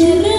to